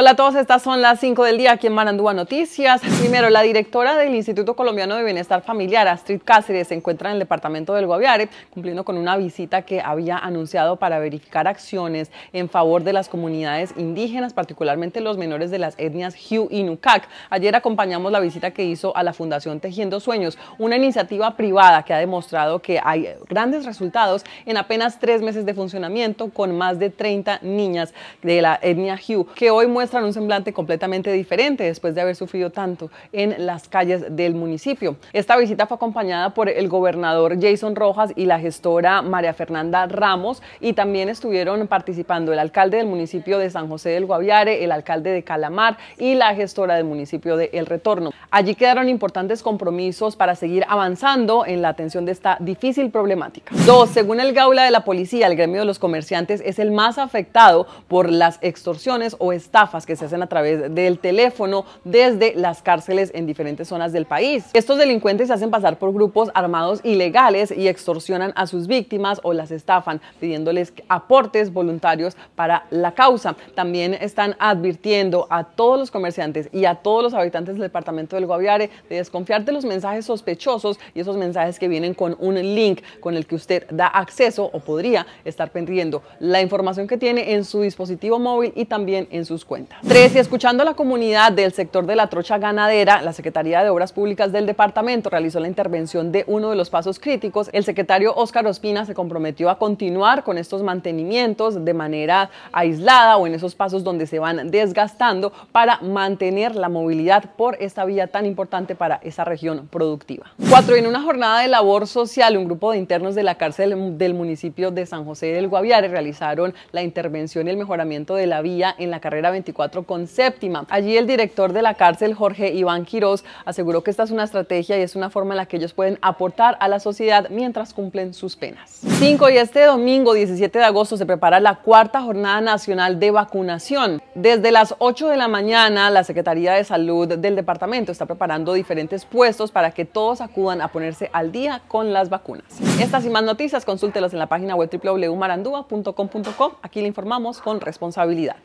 Hola a todos, estas son las 5 del día aquí en Marandúa Noticias. Primero, la directora del Instituto Colombiano de Bienestar Familiar, Astrid Cáceres, se encuentra en el departamento del Guaviare, cumpliendo con una visita que había anunciado para verificar acciones en favor de las comunidades indígenas, particularmente los menores de las etnias Hu y Nucac. Ayer acompañamos la visita que hizo a la Fundación Tejiendo Sueños, una iniciativa privada que ha demostrado que hay grandes resultados en apenas tres meses de funcionamiento con más de 30 niñas de la etnia Hu, que hoy muestra muestran un semblante completamente diferente después de haber sufrido tanto en las calles del municipio. Esta visita fue acompañada por el gobernador Jason Rojas y la gestora María Fernanda Ramos y también estuvieron participando el alcalde del municipio de San José del Guaviare, el alcalde de Calamar y la gestora del municipio de El Retorno. Allí quedaron importantes compromisos para seguir avanzando en la atención de esta difícil problemática. Dos, según el Gaula de la Policía, el gremio de los comerciantes es el más afectado por las extorsiones o estafas que se hacen a través del teléfono desde las cárceles en diferentes zonas del país. Estos delincuentes se hacen pasar por grupos armados ilegales y extorsionan a sus víctimas o las estafan pidiéndoles aportes voluntarios para la causa. También están advirtiendo a todos los comerciantes y a todos los habitantes del departamento del Guaviare de desconfiar de los mensajes sospechosos y esos mensajes que vienen con un link con el que usted da acceso o podría estar perdiendo la información que tiene en su dispositivo móvil y también en sus cuentas. Tres, y escuchando a la comunidad del sector de la trocha ganadera, la Secretaría de Obras Públicas del departamento realizó la intervención de uno de los pasos críticos. El secretario Óscar Ospina se comprometió a continuar con estos mantenimientos de manera aislada o en esos pasos donde se van desgastando para mantener la movilidad por esta vía tan importante para esa región productiva. Cuatro, en una jornada de labor social, un grupo de internos de la cárcel del municipio de San José del Guaviare realizaron la intervención y el mejoramiento de la vía en la carrera 24 con séptima. Allí el director de la cárcel, Jorge Iván Quirós, aseguró que esta es una estrategia y es una forma en la que ellos pueden aportar a la sociedad mientras cumplen sus penas. 5. Y este domingo 17 de agosto se prepara la cuarta jornada nacional de vacunación. Desde las 8 de la mañana, la Secretaría de Salud del departamento está preparando diferentes puestos para que todos acudan a ponerse al día con las vacunas. Estas y más noticias, consúltelas en la página web www.marandua.com.co. Aquí le informamos con responsabilidad.